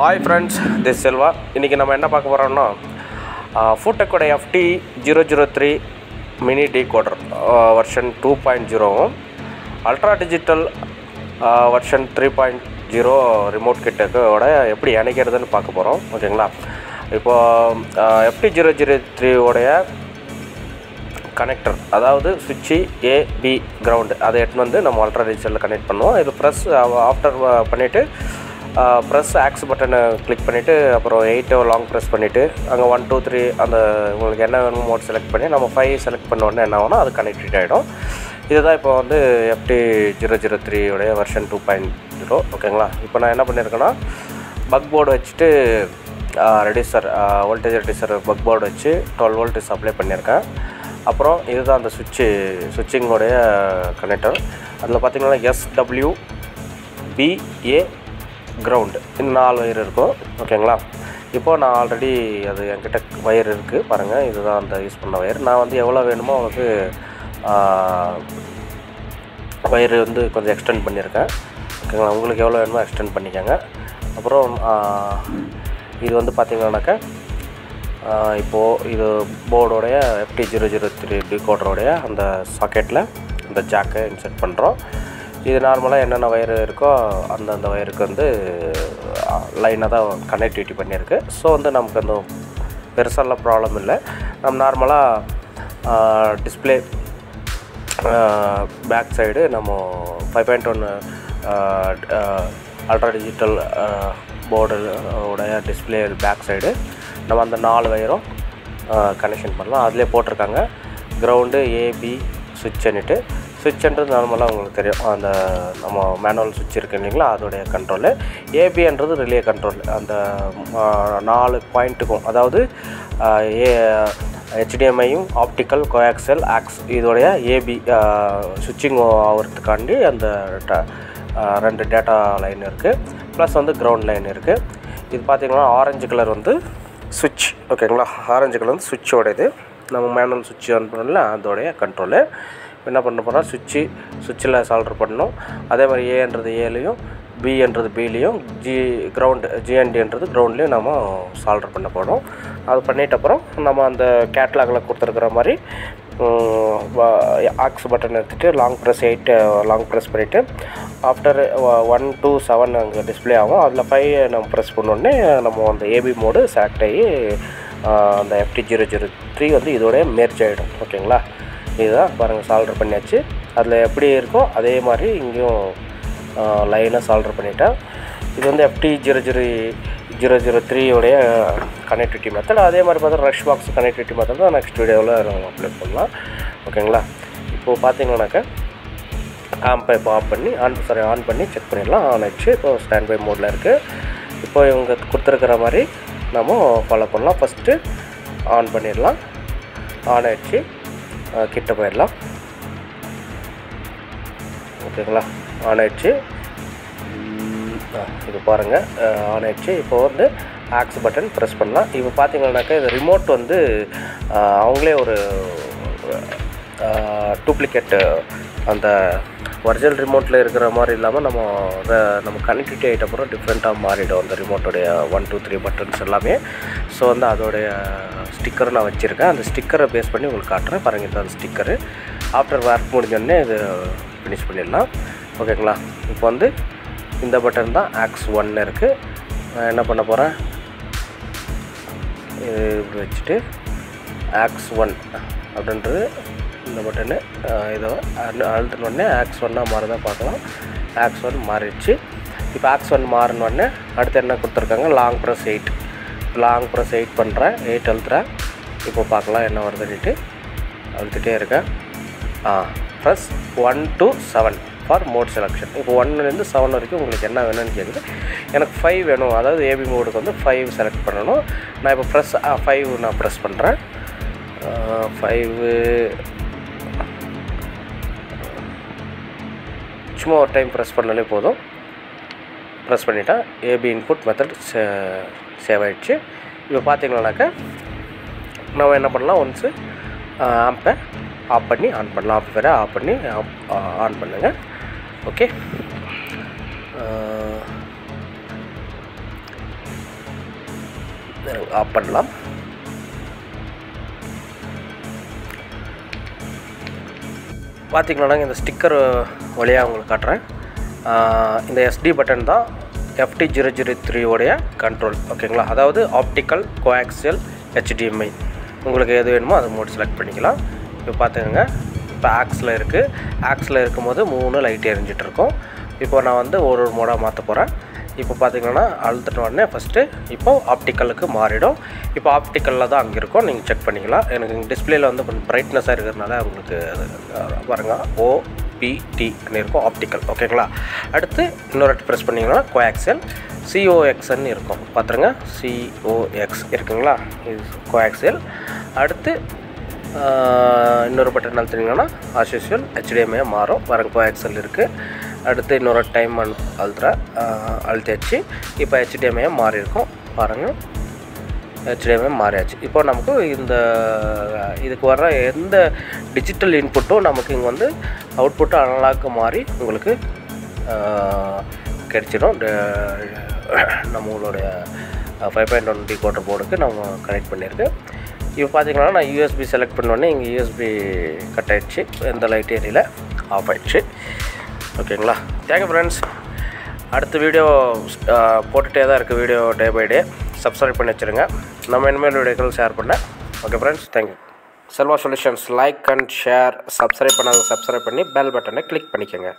Hi friends this Selva இன்றைக்கி நம்ம என்ன பார்க்க போகிறோம்னா ஃபூட்டக்கோட FD zero zero three mini decoder version two point ஜீரோவும் ultra digital version three point zero remote கிட்டக்கோட எப்படி இணைக்கிறதுன்னு பார்க்க போகிறோம் ஓகேங்களா? இப்போது எஃப்டி ஜீரோ ஜீரோ த்ரீயோடைய கனெக்டர் அதாவது சுவிட்சு ஏபி கிரவுண்டு அதை எடுத்துன்னு வந்து நம்ம அல்ட்ரா டிஜிட்டலில் கனெக்ட் பண்ணுவோம். இது ப்ரெஸ் ஆஃப்டர் பண்ணிவிட்டு ப்ரெஸ் ஆக்ஸ் பட்டனை கிளிக் பண்ணிவிட்டு அப்புறம் எயிட்டோ லாங் ப்ரெஸ் பண்ணிவிட்டு அங்கே ஒன் டூ த்ரீ அந்த உங்களுக்கு என்ன வேணுமோ மோட் செலக்ட் பண்ணி நம்ம ஃபைவ் செலக்ட் பண்ண உடனே என்ன ஆகும்னா அது கனெக்டட் ஆகிடும் இதுதான் இப்போ வந்து எஃப்டி ஜீரோ ஜீரோ த்ரீயோடைய வெர்ஷன் டூ பாயிண்ட் ஜீரோ ஓகேங்களா இப்போ நான் என்ன பண்ணியிருக்கேன்னா பக் போர்டு வச்சுட்டு reducer voltage reducer buck board வச்சு டுவெல் வோல்ட் சப்ளை பண்ணியிருக்கேன் அப்புறம் இதுதான் அந்த சுவிட்சு சுவிட்சிங்கோடைய கனெக்டர் அதில் பார்த்திங்கன்னா எஸ்டபிள்யூ பிஏ கிரவுண்டு இந்த நாலு ஒயர் இருக்கும். ஓகேங்களா இப்போது நான் ஆல்ரெடி அது என்கிட்ட ஒயர் இருக்குது பாருங்கள் இதுதான் அந்த யூஸ் பண்ண ஒயர் நான் வந்து எவ்வளோ வேணுமோ உங்களுக்கு ஒயர் வந்து கொஞ்சம் எக்ஸ்டெண்ட் பண்ணியிருக்கேன். ஓகேங்களா உங்களுக்கு எவ்வளோ வேணுமோ எக்ஸ்டெண்ட் பண்ணிக்கோங்க. அப்புறம் இது வந்து பார்த்திங்கன்னாக்கா இப்போது இது போர்டோடைய எஃப்டி ஜீரோ ஜீரோ த்ரீ டிகோடருடைய அந்த சாக்கெட்டில் இந்த ஜாக்கை இன்செர்ட் பண்ணுறோம் இது நார்மலாக என்னென்ன வயர் இருக்கோ அந்தந்த வயருக்கு வந்து லைனாக தான் கனெக்டிவிட்டி பண்ணியிருக்கு. ஸோ வந்து நமக்கு அந்த பெருசாலாம் ப்ராப்ளம் இல்லை. நம்ம நார்மலாக டிஸ்பிளே பேக் சைடு நம்ம ஃபைவ் பாயிண்ட் ஒன்று அல்ட்ரா டிஜிட்டல் போர்டு உடைய டிஸ்பிளே பேக் சைடு நம்ம அந்த நாலு வயரும் கனெக்ஷன் பண்ணலாம். அதிலே போட்டிருக்காங்க. கிரவுண்டு ஏபி சுவிட்சுன்னுட்டு சுவிட்சுன்றது நார்மலாக உங்களுக்கு தெரியும். அந்த நம்ம மேனுவல் சுவிட்ச் இருக்கு இல்லைங்களா? அதோடைய கண்ட்ரோலு ஏபின்றது ரிலே கண்ட்ரோல் அந்த நாலு பாயிண்ட்டுக்கும் அதாவது ஏ ஹெச்டிஎம்ஐயும் ஆப்டிக்கல் கோஆக்சல் ஆக்ஸ் இதோடைய ஏபி சுவிட்சிங் ஆகிறதுக்காண்டி அந்த ரெண்டு டேட்டா லைன் இருக்குது ப்ளஸ் வந்து கிரவுண்ட் லைன் இருக்குது இது பார்த்திங்கன்னா ஆரஞ்சு கலர் வந்து சுவிட்ச் ஓகேங்களா ஆரஞ்சு கலர் வந்து சுவிட்சோட இது நம்ம மேனுவல் சுவிட்ச் ஆன் பண்ணல அதோடைய கண்ட்ரோலு என்ன பண்ண போகிறோம் சுவிட்சு சுவிட்சில் சால்டர் பண்ணணும். அதே மாதிரி ஏன்றது ஏலையும் பின்றது பிலையும் ஜி கிரவுண்டு ஜிஎன்டின்றது கிரவுண்ட்லேயும் நம்ம சால்டர் பண்ண போகிறோம் அது பண்ணிட்ட அப்புறம் நம்ம அந்த கேட்லாகில் கொடுத்துருக்குற மாதிரி ஆக்ஸ் பட்டன் எடுத்துகிட்டு long press eight long press பண்ணிவிட்டு ஆஃப்டர் ஒன் டூ செவன் அங்கே டிஸ்பிளே ஆகும். அதில் ஃபைவ் நம்ம ப்ரெஸ் பண்ணோடனே நம்ம அந்த ஏபி மோடு செலக்ட் ஆகி அந்த எஃப்டி ஜீரோ ஜீரோ த்ரீ வந்து இதோடய மேர்ச் ஆகிடும் ஓகேங்களா இதுதான் பாருங்கள் சால்டர் பண்ணியாச்சு. அதில் எப்படி இருக்கோ அதே மாதிரி இங்கேயும் லைனாக சால்டர் பண்ணிட்டேன். இது வந்து FD zero zero zero zero த்ரீயோடைய connectivity method அதே மாதிரி பார்த்தா ரஷ் பாக்ஸ் கனெக்டிவிட்டி மெத்தட் தான் நெக்ஸ்ட் வீடியோவில் நம்ம அப்லோட் பண்ணலாம். ஓகேங்களா இப்போது பார்த்தீங்கன்னாக்கா ஆம்பை இப்போ ஆஃப் பண்ணி ஆன் சாரி ஆன் பண்ணி செக் பண்ணிடலாம். ஆன் ஆயிடுச்சு. இப்போ ஸ்டாண்ட் பை மோடில் இருக்குது இப்போ இவங்க கொடுத்துருக்குற மாதிரி நம்ம ஃபாலோ பண்ணலாம். ஃபஸ்ட்டு ஆன் பண்ணிடலாம். ஆன் ஆயிடுச்சு. கிட்ட போயிடலாம். ஓகேங்களா? ஆன் ஆயிடுச்சு. இது பாருங்கள் ஆன் ஆயிடுச்சு. இப்போ வந்து ஆக்ஸ் பட்டன் ப்ரெஸ் பண்ணலாம். இப்போ பார்த்தீங்கன்னாக்கா இது ரிமோட் வந்து அவங்களே ஒரு டூப்ளிகேட்டு அந்த ஒரிஜினல் ரிமோட்டில் இருக்கிற மாதிரி இல்லாமல் நம்ம நம்ம கனெக்டிவிட்டி ஆகிட்ட டிஃப்ரெண்ட்டாக மாறிடும் அந்த ரிமோட்டோடைய ஒன் டூ த்ரீ பட்டன்ஸ் எல்லாமே. ஸோ வந்து அதோடைய ஸ்டிக்கர் நான் வச்சுருக்கேன். அந்த ஸ்டிக்கரை பேஸ் பண்ணி உங்களுக்கு காட்டுறேன். பாருங்கள் இந்த அந்த ஸ்டிக்கரு ஆஃப்டர் ஒர்க் முடிஞ்சோடனே இது ஃபினிஷ் பண்ணிடலாம். ஓகேங்களா இப்போ வந்து இந்த பட்டன் தான் ஆக்ஸ் ஒன்று இருக்குது நான் என்ன பண்ண போகிறேன் இது இப்படி வச்சுட்டு ஆக்ஸ் ஒன் அப்படின்றது இந்த பட்டனு இதை அழுத்தினோடனே ஆக்ஸ் ஒன்னாக மாறுதான் பார்க்கலாம். ஆக்ஸ் ஒன் மாறிடுச்சு. இப்போ ஆக்ஸ் ஒன் மாறினோடனே அடுத்து என்ன கொடுத்துருக்காங்க? Long press eight long press eight பண்ணுறேன் எயிட் அழுத்துறேன் இப்போ பார்க்கலாம் என்ன வருதுன்னுட்டு. அழுத்துட்டே இருக்கேன் ஆ plus one to seven for mode selection இப்போ ஒன்னுலேருந்து செவன் வரைக்கும் உங்களுக்கு என்ன வேணும்னு கேட்குது எனக்கு ஃபைவ் வேணும். அதாவது ஏபி மோடுக்கு வந்து ஃபைவ் செலக்ட் பண்ணணும். நான் இப்போ ப்ரெஸ் ஃபைவ் நான் ப்ரெஸ் பண்ணுறேன் ஃபைவு சும்மா ஒரு டைம் ப்ரெஸ் பண்ணாலே போதும். ப்ரெஸ் பண்ணிட்டா ஏபி இன்புட் மெத்தட் சே சேவ் ஆகிடுச்சு இப்போ பார்த்தீங்கன்னாக்கா நம்ம என்ன பண்ணலாம்? ஒன்ஸு ஆம்பை ஆஃப் பண்ணி ஆன் பண்ணலாம். ஆஃப் வேறு ஆஃப் பண்ணி ஆன் பண்ணுங்கள் ஓகே ஆஃப் பண்ணலாம். பார்த்திங்கன்னா இந்த ஸ்டிக்கர் வழியாக உங்களுக்கு காட்டுறேன். இந்த எஸ்டி பட்டன் தான் எஃப்டி ஜீரோ ஜீரோ த்ரீ உடைய கண்ட்ரோல் ஓகேங்களா அதாவது ஆப்டிக்கல் கோஆக்சியல் ஹெச்டிஎம்ஐ உங்களுக்கு எது வேணுமோ அதை மோட் செலக்ட் பண்ணிக்கலாம். இப்போ பார்த்துக்கோங்க இப்போ ஆக்ஸில் இருக்குது ஆக்ஸில் இருக்கும்போது மூணு லைட் எரிஞ்சிட்டு இருக்கும். இப்போ நான் வந்து ஒரு ஒரு மோடாக மாற்ற போகிறேன் இப்போ பார்த்தீங்கன்னா அழுத்தின உடனே ஃபஸ்ட்டு இப்போ ஆப்டிக்கலுக்கு மாறிடும். இப்போ ஆப்டிக்கலில் தான் அங்கே இருக்கும். நீங்கள் செக் பண்ணிக்கலாம். எனக்கு டிஸ்பிளேல வந்து கொஞ்சம் பிரைட்னஸாக இருக்கிறதுனால உங்களுக்கு பாருங்க. ஓ பாருங்க இருக்கும் ஆப்டிக்கல் ஓகேங்களா அடுத்து இன்னொரு ப்ரெஸ் பண்ணிங்கன்னா கோஆக்சல் சிஓஎக்ஸ்ன்னு இருக்கும். பார்த்துருங்க. சிஓஎக்ஸ் இருக்குங்களா? இது கோஆக்சல் அடுத்து இன்னொரு பட்டன் அழுத்தினீங்கன்னா ஆஸ் யூஸ்வல் ஹெச்டிஎம்ஏ மாறும். வரங்க கோஆக்சல் இருக்குது அடுத்து இன்னொரு டைம் அழுத்துற அழுத்தியாச்சு இப்போ ஹெச்டிஎம்ஏ மாறி இருக்கும். பாருங்கள் ஹெச்டிஎம்ஐ மாறியாச்சு. இப்போ நமக்கு இந்த இதுக்கு வர்ற எந்த டிஜிட்டல் இன்புட்டும் நமக்கு இங்கே வந்து அவுட்புட்டு அனலாக்கு மாறி உங்களுக்கு கிடச்சிடும். நம்மளுடைய ஃபைவ் பாயிண்ட் ஒன் டிகோட்டர் போர்டுக்கு நம்ம கனெக்ட் பண்ணியிருக்கு. இப்போ பார்த்திங்கன்னா நான் யூஎஸ்பி செலக்ட் பண்ணோடனே இங்கே யூஎஸ்பி கட் ஆயிடுச்சு. எந்த லைட் ஏரியில்? ஆஃப் ஆயிடுச்சு. ஓகேங்களா? தேங்க்யூ ஃப்ரெண்ட்ஸ் அடுத்த வீடியோ போட்டுகிட்டே தான் இருக்குது video day by day subscribe பண்ணி வச்சுருங்க. நம்ம இனிமேல் வீடியோக்கள் ஷேர் பண்ணேன் okay friends thank you Selva solutions like and share subscribe பண்ணாத சப்ஸ்கிரைப் பண்ணி பெல் பட்டனை கிளிக் பண்ணிக்கோங்க.